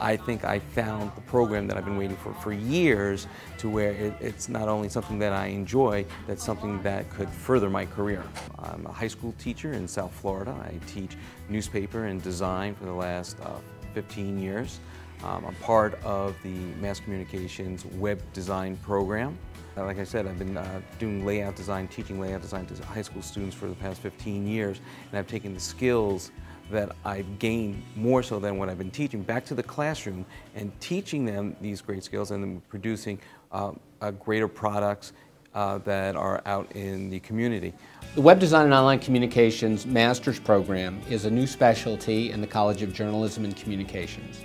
I think I found the program that I've been waiting for for years to where it, it's not only something that I enjoy, that's something that could further my career. I'm a high school teacher in South Florida. I teach newspaper and design for the last uh, 15 years. Um, I'm part of the Mass Communications web design program. Uh, like I said, I've been uh, doing layout design, teaching layout design to high school students for the past 15 years, and I've taken the skills that I've gained more so than what I've been teaching back to the classroom and teaching them these great skills and then producing uh, greater products uh, that are out in the community. The Web Design and Online Communications Master's Program is a new specialty in the College of Journalism and Communications.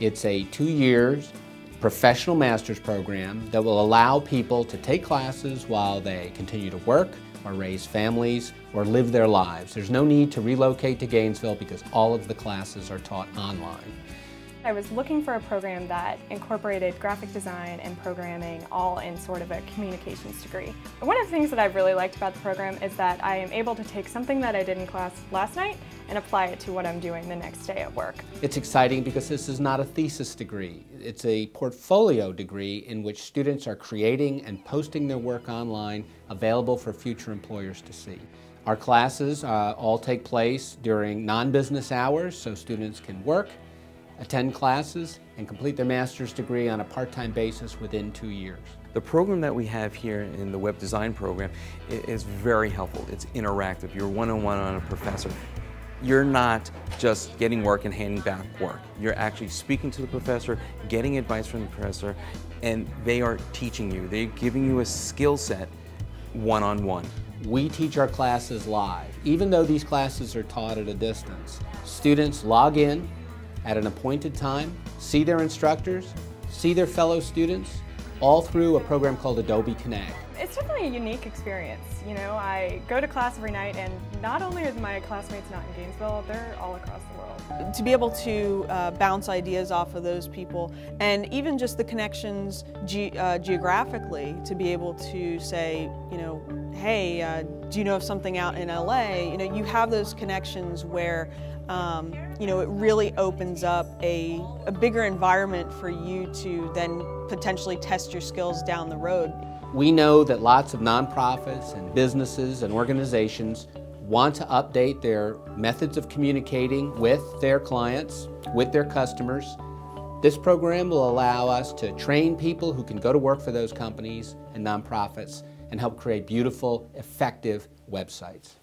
It's a two years professional master's program that will allow people to take classes while they continue to work or raise families or live their lives. There's no need to relocate to Gainesville because all of the classes are taught online. I was looking for a program that incorporated graphic design and programming all in sort of a communications degree. One of the things that I've really liked about the program is that I am able to take something that I did in class last night and apply it to what I'm doing the next day at work. It's exciting because this is not a thesis degree. It's a portfolio degree in which students are creating and posting their work online available for future employers to see. Our classes uh, all take place during non-business hours so students can work attend classes, and complete their master's degree on a part-time basis within two years. The program that we have here in the web design program is very helpful. It's interactive. You're one-on-one -on, -one on a professor. You're not just getting work and handing back work. You're actually speaking to the professor, getting advice from the professor, and they are teaching you. They're giving you a skill set one-on-one. -on -one. We teach our classes live. Even though these classes are taught at a distance, students log in, at an appointed time, see their instructors, see their fellow students, all through a program called Adobe Connect. It's definitely a unique experience. You know, I go to class every night and not only are my classmates not in Gainesville, they're all across the world. To be able to uh, bounce ideas off of those people and even just the connections ge uh, geographically to be able to say, you know, hey, uh, do you know of something out in LA? You know, you have those connections where um, you know, it really opens up a, a bigger environment for you to then potentially test your skills down the road. We know that lots of nonprofits and businesses and organizations want to update their methods of communicating with their clients, with their customers. This program will allow us to train people who can go to work for those companies and nonprofits and help create beautiful, effective websites.